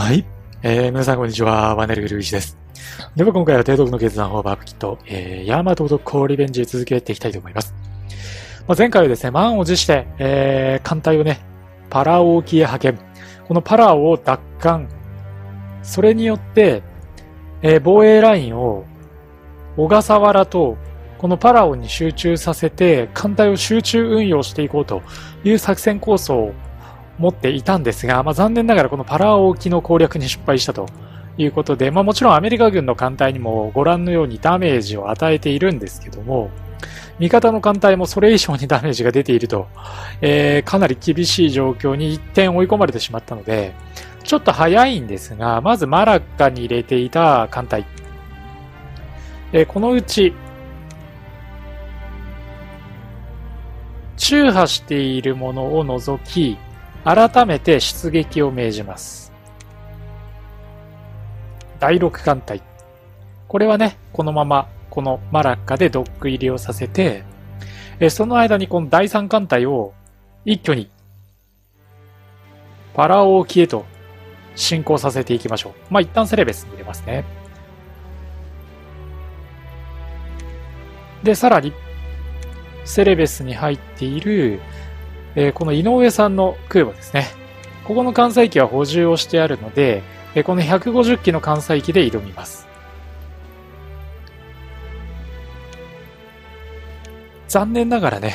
はい。えー、皆さんこんにちは。ワネルグルーイチです。では今回は帝国の決断法バープキット、えー、ヤーマトとコーリベンジ続けていきたいと思います。まあ、前回はですね、満を持して、えー、艦隊をね、パラオ沖へ派遣。このパラオを奪還。それによって、えー、防衛ラインを小笠原とこのパラオに集中させて艦隊を集中運用していこうという作戦構想を持っていたんですが、まあ、残念ながらこのパラオ沖の攻略に失敗したということで、まあ、もちろんアメリカ軍の艦隊にもご覧のようにダメージを与えているんですけども、味方の艦隊もそれ以上にダメージが出ていると、えー、かなり厳しい状況に一点追い込まれてしまったので、ちょっと早いんですが、まずマラッカに入れていた艦隊。えー、このうち、中破しているものを除き、改めて出撃を命じます。第6艦隊。これはね、このまま、このマラッカでドック入りをさせて、えその間にこの第3艦隊を一挙にパラオ沖へと進行させていきましょう。まあ、一旦セレベスに入れますね。で、さらに、セレベスに入っている、えー、この井上さんの空母ですね。ここの艦載機は補充をしてあるので、えー、この150機の艦載機で挑みます。残念ながらね、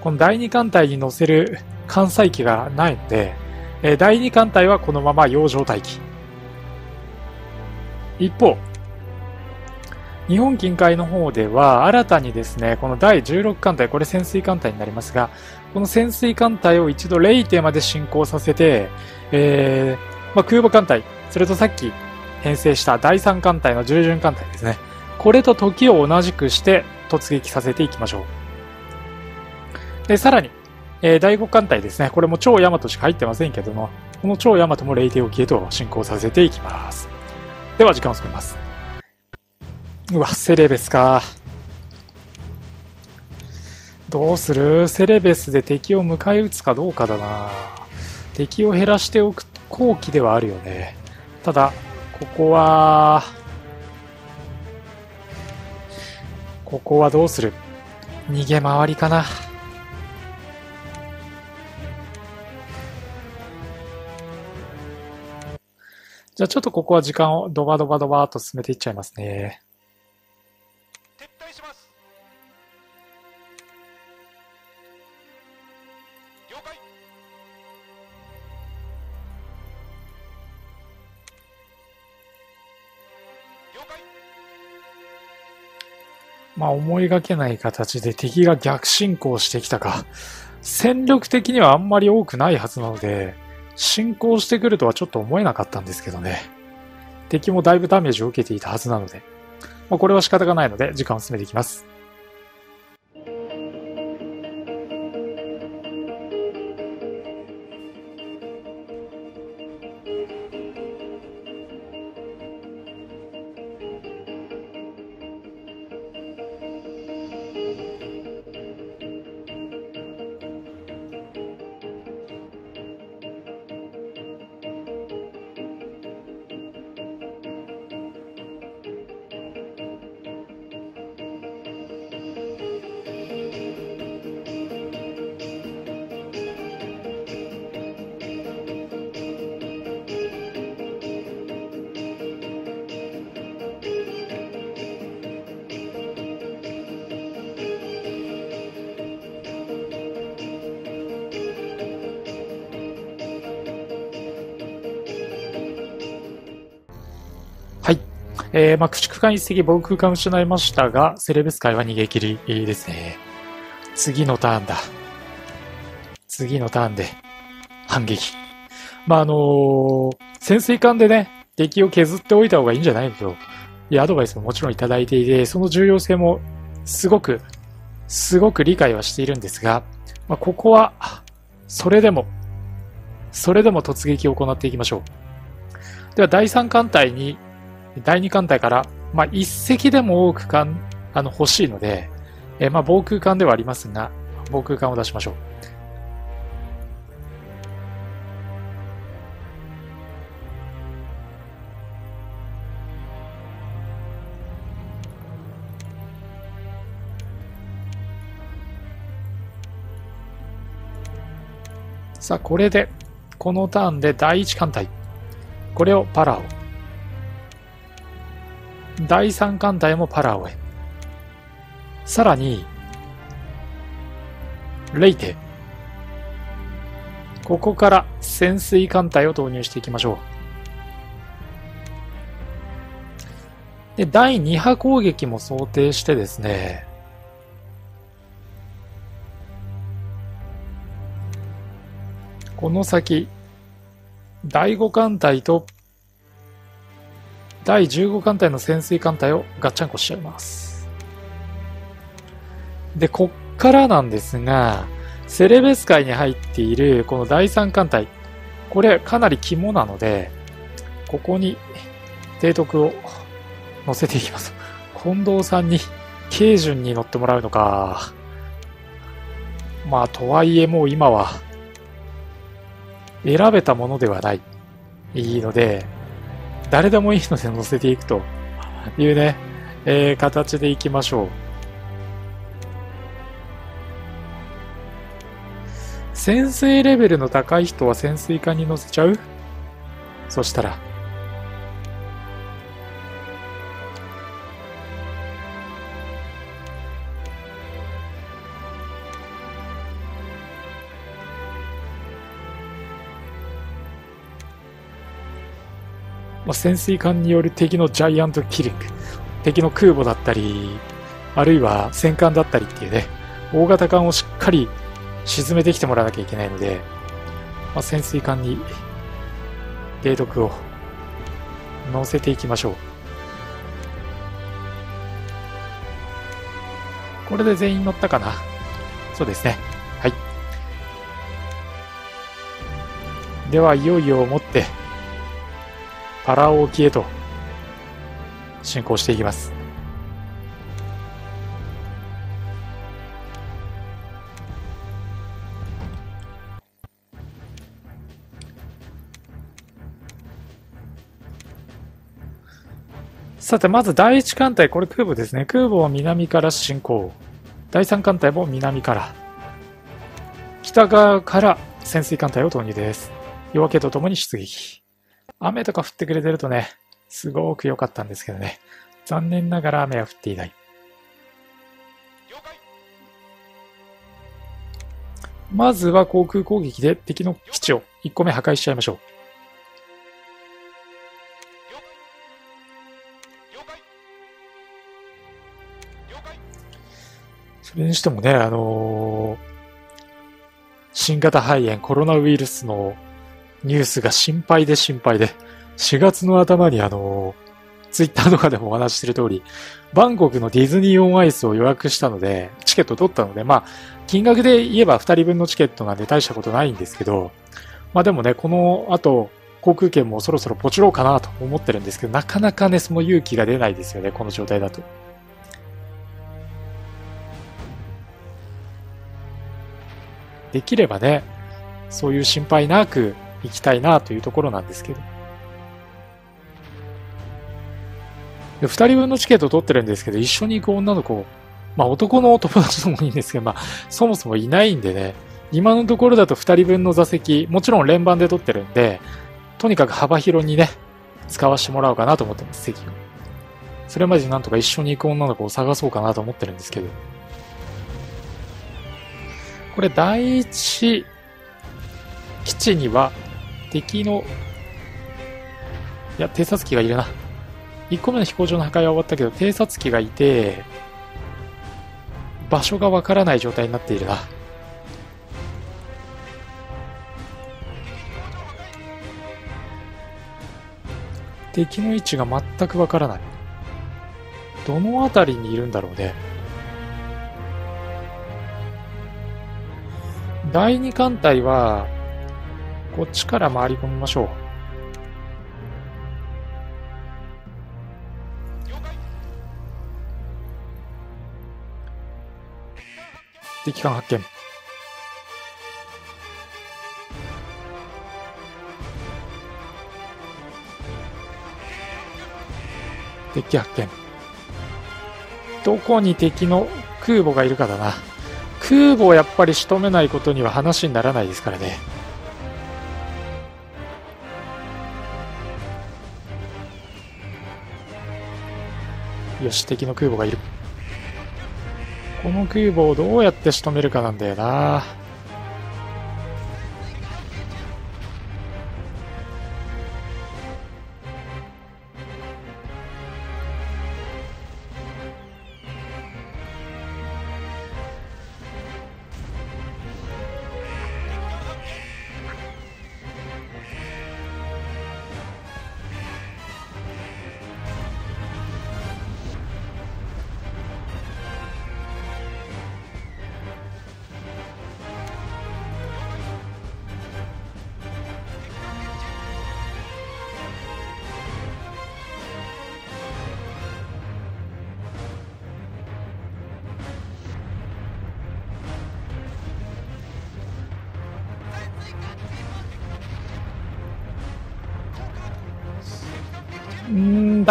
この第2艦隊に乗せる艦載機がないので、えー、第2艦隊はこのまま洋上待機。一方、日本近海の方では新たにですね、この第16艦隊、これ潜水艦隊になりますが、この潜水艦隊を一度レイテまで進行させて、えー、まあ、空母艦隊、それとさっき編成した第3艦隊の従順艦隊ですね。これと時を同じくして突撃させていきましょう。で、さらに、えー、第5艦隊ですね。これも超ヤマトしか入ってませんけども、この超ヤマトもレイテ沖へと進行させていきます。では時間を進めます。うわ、セレベスか。どうする？セレベスで敵を迎え撃つかどうかだな。敵を減らしておく後期ではあるよね。ただ、ここは、ここはどうする？逃げ回りかな。じゃあちょっとここは時間をドバドバドバーと進めていっちゃいますね。撤退しますあ思いがけない形で敵が逆進行してきたか。戦力的にはあんまり多くないはずなので、進行してくるとはちょっと思えなかったんですけどね。敵もだいぶダメージを受けていたはずなので、まあ、これは仕方がないので時間を進めていきます。えー、まあ、駆逐艦一隻防空艦失いましたが、セレベス海は逃げ切りですね。次のターンだ。次のターンで反撃。まあ、あのー、潜水艦でね、敵を削っておいた方がいいんじゃないのというアドバイスももちろんいただいていて、その重要性もすごく、すごく理解はしているんですが、まあ、ここは、それでも、それでも突撃を行っていきましょう。では、第3艦隊に第2艦隊から、まあ、1隻でも多くかんあの欲しいので、えー、まあ、防空艦ではありますが、防空艦を出しましょう。さあ、これで、このターンで第1艦隊。これをパラオ。第3艦隊もパラオへ。さらに、レイテ。ここから潜水艦隊を投入していきましょう。で、第2波攻撃も想定してですね、この先、第5艦隊と第15艦隊の潜水艦隊をガッチャンコしちゃいます。で、こっからなんですが、セレベス海に入っているこの第3艦隊、これかなり肝なので、ここに提督を乗せていきます。近藤さんに軽順に乗ってもらうのか。まあ、とはいえもう今は選べたものではない。いいので、誰でもいいので載せていくというね、えー、形でいきましょう。潜水レベルの高い人は潜水艦に乗せちゃう？そしたら。まあ、潜水艦による敵のジャイアントキリング、敵の空母だったり、あるいは戦艦だったりっていうね、大型艦をしっかり沈めてきてもらわなきゃいけないので、まあ、潜水艦に、霊毒を乗せていきましょう。これで全員乗ったかな？そうですね。はい。では、いよいよもって、パラオ沖へと進行していきます。さて、まず第一艦隊、これ空母ですね。空母は南から進行。第三艦隊も南から。北側から潜水艦隊を投入です。夜明けとともに出撃。雨とか降ってくれてるとね、すごく良かったんですけどね。残念ながら雨は降っていない。まずは航空攻撃で敵の基地を1個目破壊しちゃいましょう。それにしてもね、あのー、新型肺炎、コロナウイルスのニュースが心配で心配で、4月の頭にあの、ツイッターとかでもお話してる通り、バンコクのディズニーオンアイスを予約したので、チケット取ったので、まあ、金額で言えば2人分のチケットなんで大したことないんですけど、まあでもね、この後、航空券もそろそろポチろうかなと思ってるんですけど、なかなかね、その勇気が出ないですよね、この状態だと。できればね、そういう心配なく、行きたいなというところなんですけど。で二人分のチケット取ってるんですけど、一緒に行く女の子、まあ男の友達ともいいんですけど、まあそもそもいないんでね、今のところだと二人分の座席、もちろん連番で取ってるんで、とにかく幅広にね、使わせてもらおうかなと思ってます、席を。それまでなんとか一緒に行く女の子を探そうかなと思ってるんですけど。これ第一基地には敵の、いや、偵察機がいるな。1個目の飛行場の破壊は終わったけど、偵察機がいて、場所がわからない状態になっているな。敵の位置が全くわからない。どの辺りにいるんだろうね。第二艦隊は、こっちから回り込みましょう。敵艦発見。敵発見。どこに敵の空母がいるかだな。空母をやっぱり仕留めないことには話にならないですからね。よし、敵の空母がいる。この空母をどうやって仕留めるかなんだよな。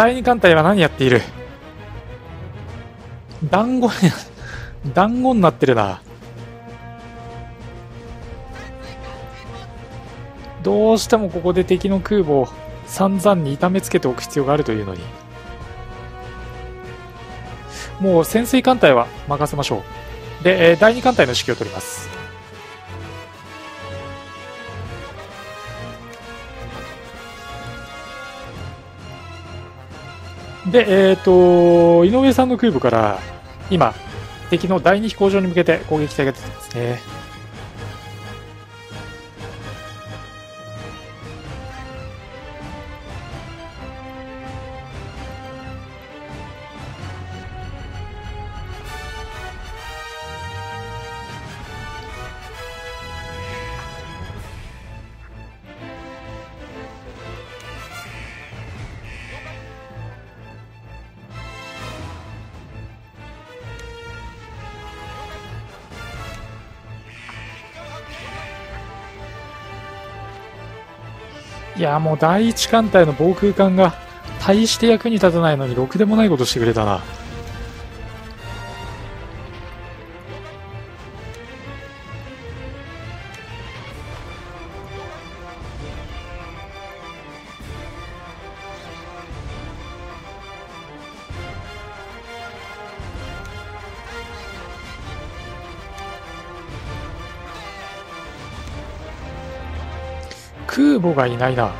第二艦隊は何やっている？団子に、団子になってるな。どうしてもここで敵の空母を散々に痛めつけておく必要があるというのに。もう潜水艦隊は任せましょう。で、第二艦隊の指揮を取ります。で、えっ、と、井上さんの空母から、今、敵の第2飛行場に向けて攻撃隊が出てますね。いや、もう第一艦隊の防空艦が大して役に立たないのにろくでもないことしてくれたな。空母がいないな。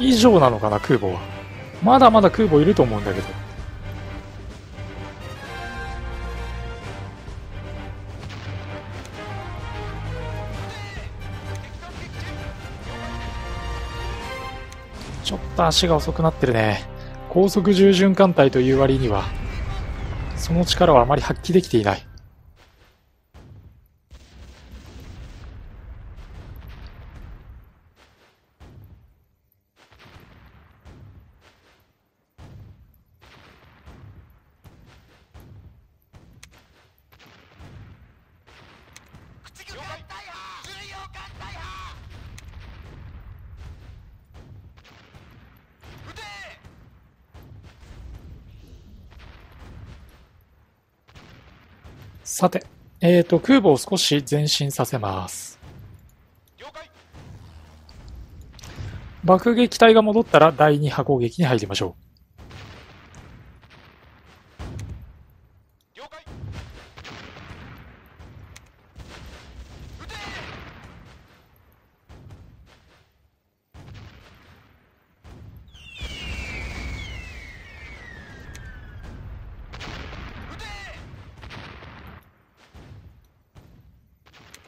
以上なのかな、空母は。まだまだ空母いると思うんだけど。ちょっと足が遅くなってるね。高速従順艦隊という割には、その力はあまり発揮できていない。了解水曜艦隊派撃てさて、えーと、空母を少し前進させます。爆撃隊が戻ったら第2波攻撃に入りましょ了解撃て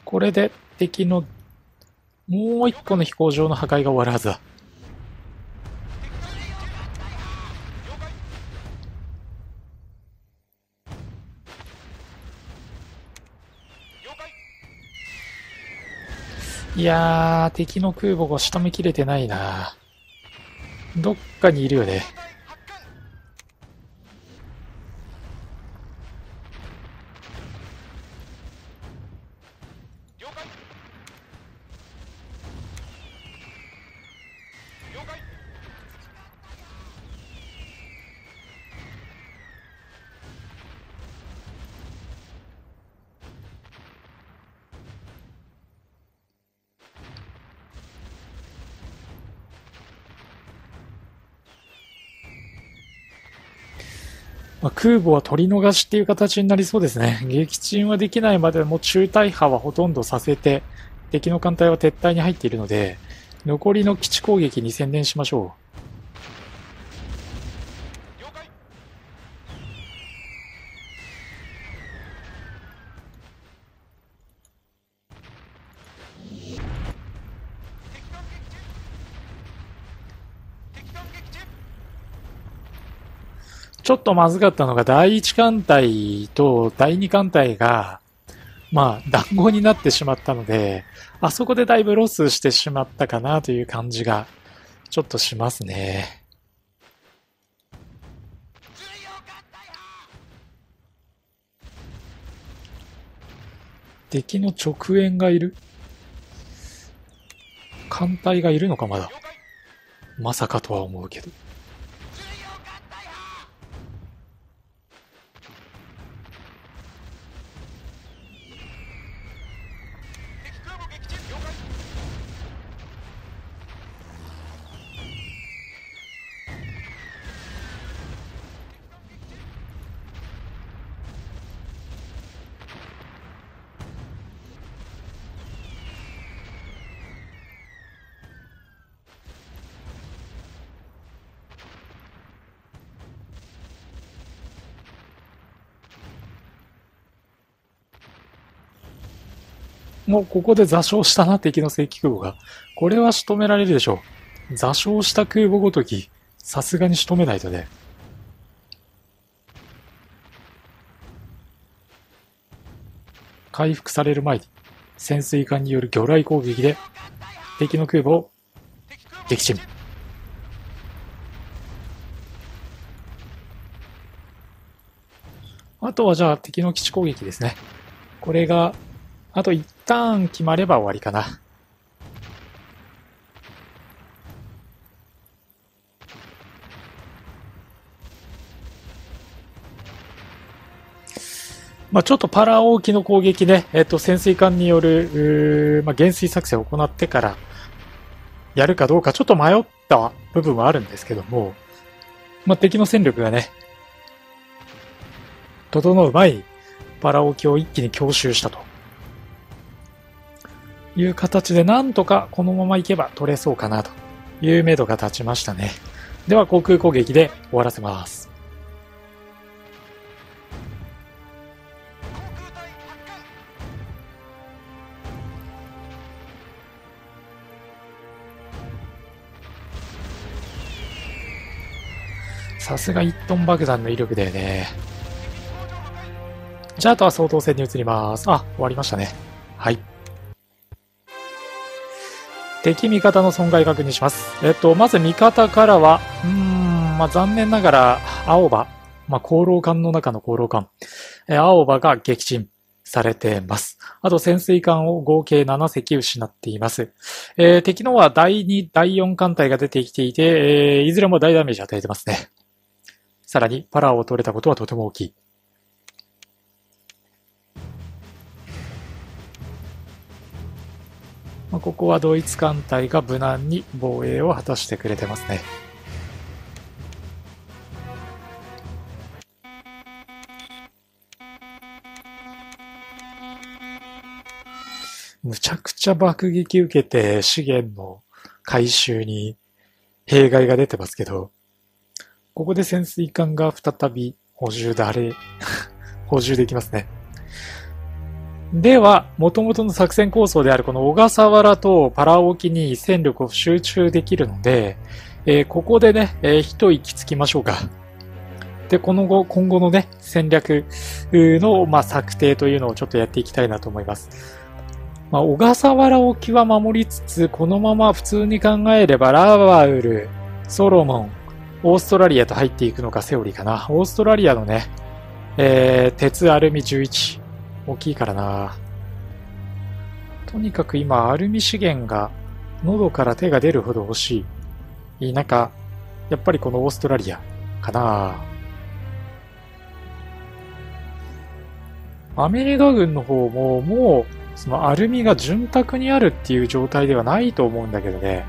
う。これで敵のもう一個の飛行場の破壊が終わるはずだ。いやー、敵の空母が仕留めきれてないな。どっかにいるよね。艦隊発艦了まあ、空母は取り逃しっていう形になりそうですね。撃沈はできないまでも中大破はほとんどさせて、敵の艦隊は撤退に入っているので、残りの基地攻撃に専念しましょう了解敵艦撃沈敵艦撃沈う。ちょっとまずかったのが、第1艦隊と第2艦隊が、まあ、団子になってしまったので、あそこでだいぶロスしてしまったかなという感じが、ちょっとしますね。敵の直縁がいる？艦隊がいるのかまだ。まさかとは思うけど。重要艦隊派敵空母撃沈了解もうここで座礁したな、敵の正規空母が。これは仕留められるでしょう。座礁した空母ごとき、さすがに仕留めないとね。回復される前に、潜水艦による魚雷攻撃で、敵の空母を撃沈。あとはじゃあ敵の基地攻撃ですね。これが、あと一旦決まれば終わりかな。まあちょっとパラ沖の攻撃で、えっと、潜水艦による、まあ、減衰作戦を行ってから、やるかどうかちょっと迷った部分はあるんですけども、まあ、敵の戦力がね、整う前にパラオキを一気に強襲したと。いう形でなんとかこのままいけば取れそうかなという目処が立ちましたね。では航空攻撃で終わらせます。さすが1トン爆弾の威力だよね。じゃああとは総統戦に移ります。あ、終わりましたね。はい。敵味方の損害確認します。えっと、まず味方からは、うーん、まあ、残念ながら、青葉、まあ、航路艦の中の航路艦、え青葉が撃沈されています。あと、潜水艦を合計7隻失っています。えー敵のは第2、第4艦隊が出てきていて、えーいずれも大ダメージ与えてますね。さらに、パラを取れたことはとても大きい。まあ、ここはドイツ艦隊が無難に防衛を果たしてくれてますね。むちゃくちゃ爆撃受けて資源の回収に弊害が出てますけど、ここで潜水艦が再び補充だれ、補充できますね。では、元々の作戦構想であるこの小笠原とパラオ沖に戦力を集中できるので、えーここでね、えー一息つきましょうか。で、この後、今後のね、戦略の、まあ、策定というのをちょっとやっていきたいなと思います。まあ、小笠原沖は守りつつ、このまま普通に考えれば、ラバウル、ソロモン、オーストラリアと入っていくのがセオリーかな。オーストラリアのね、えー、鉄アルミ11。大きいからな。とにかく今、アルミ資源が喉から手が出るほど欲しい。いい中、やっぱりこのオーストラリアかな。アメリカ軍の方ももう、そのアルミが潤沢にあるっていう状態ではないと思うんだけどね。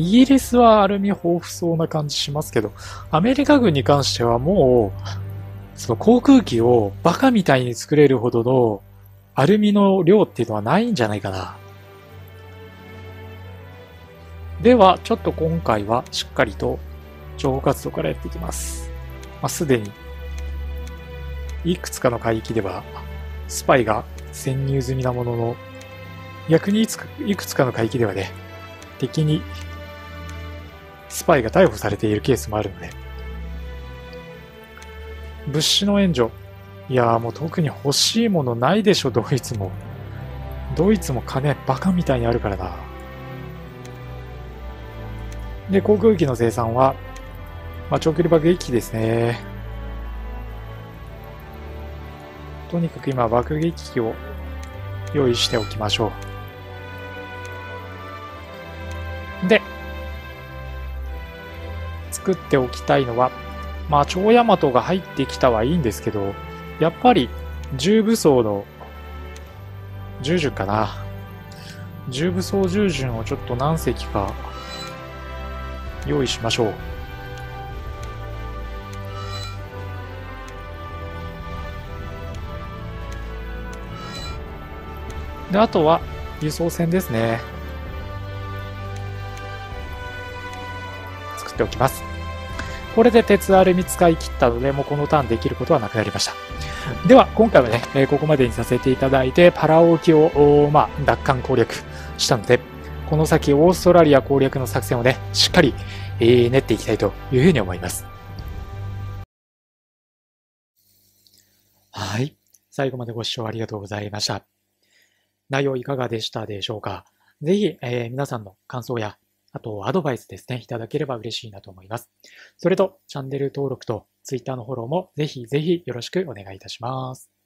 イギリスはアルミ豊富そうな感じしますけど、アメリカ軍に関してはもう、その航空機をバカみたいに作れるほどのアルミの量っていうのはないんじゃないかな。では、ちょっと今回はしっかりと情報活動からやっていきます。まあ、すでに、いくつかの海域では、スパイが潜入済みなものの、逆にいつかいくつかの海域ではね、敵にスパイが逮捕されているケースもあるので、物資の援助、いやーもう特に欲しいものないでしょ、ドイツも。ドイツも金バカみたいにあるからな。で、航空機の生産は、まあ、長距離爆撃機ですね。とにかく今、爆撃機を用意しておきましょう。作っておきたいのは、まあ、超大和が入ってきたはいいんですけど、やっぱり、重武装の、従順かな。重武装従順をちょっと何隻か、用意しましょう。で、あとは、輸送船ですね。っておきます。これで鉄アルミ使い切ったので、もうこのターンできることはなくなりました。では、今回はね、えここまでにさせていただいて、パラオ沖を、まあ、奪還攻略したので、この先、オーストラリア攻略の作戦をね、しっかり、えー練っていきたいというふうに思います。はい。最後までご視聴ありがとうございました。内容いかがでしたでしょうか？ぜひ、えー皆さんの感想や、あとアドバイスですね、いただければ嬉しいなと思います。それと、チャンネル登録と Twitter のフォローもぜひぜひよろしくお願いいたします。